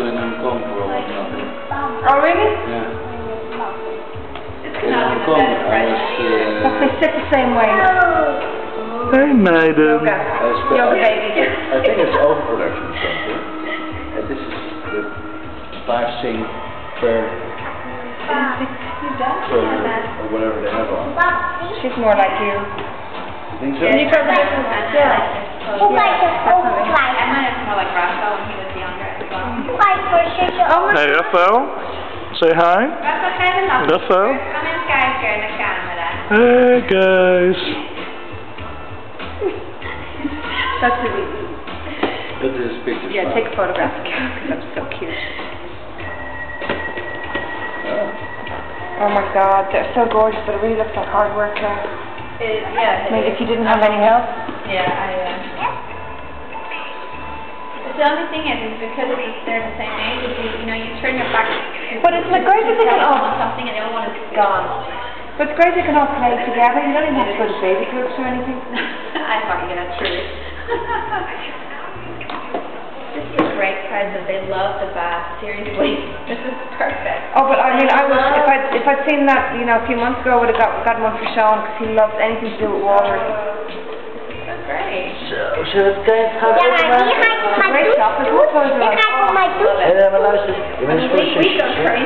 to in Hong Kong for almost nothing. Oh, really? Yeah. It's In Hong Kong, I was. But they Uh, sit the same way. Hey, madam. Yoga. I was Yoga baby. I think it's overproduction or something. And this is the five sing per per or whatever they have on. She's more like you. You think so? Yeah, you go back to that? Yeah. Hey, Rafael. Say hi. Rocco kind of enough. Rocco. Kom eens kijken naar de camera. Hey, guys. That's really That is pictures. Yeah, take a photograph because that's so cute. Oh. Oh my god, they're so gorgeous, but it really looks like hard work now. It, yeah. Maybe if you didn't have any help. Yeah, I, uh... But the only thing is, is because it's, they're the same age, is you, you know, you turn your back... But it's like great if they can all- someone something and the other one is gone. But it's great they can all play together. You don't even have to go to baby groups or anything. I thought you had true. This is a great present. They love the bath. Seriously, this is perfect. Oh, but I mean, I was if I if I'd seen that, you know, a few months ago, I would have got gotten one for Sean because he loves anything to do with water. So great. Zo, zullen we het kijken? Gaan Ja, we maar even die maken? ga ik voor Great mijn